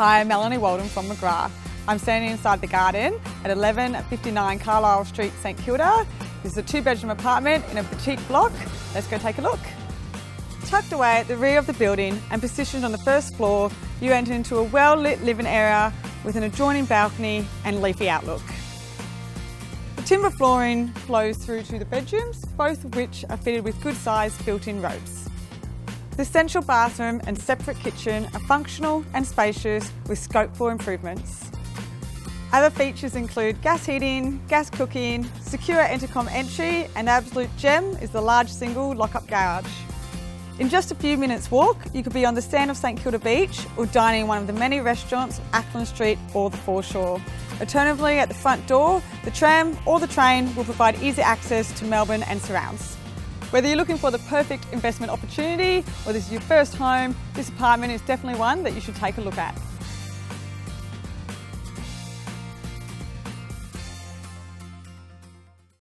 Hi, I'm Melanie Walden from McGrath. I'm standing inside the garden at 1159 Carlisle Street, St Kilda. This is a two bedroom apartment in a boutique block. Let's go take a look. Tucked away at the rear of the building and positioned on the first floor, you enter into a well lit living area with an adjoining balcony and leafy outlook. The timber flooring flows through to the bedrooms, both of which are fitted with good sized built in robes. The central bathroom and separate kitchen are functional and spacious with scope for improvements. Other features include gas heating, gas cooking, secure intercom entry and absolute gem is the large single lock-up garage. In just a few minutes walk, you could be on the sand of St Kilda Beach or dining in one of the many restaurants of Acland Street or the foreshore. Alternatively, at the front door, the tram or the train will provide easy access to Melbourne and surrounds. Whether you're looking for the perfect investment opportunity or this is your first home, this apartment is definitely one that you should take a look at.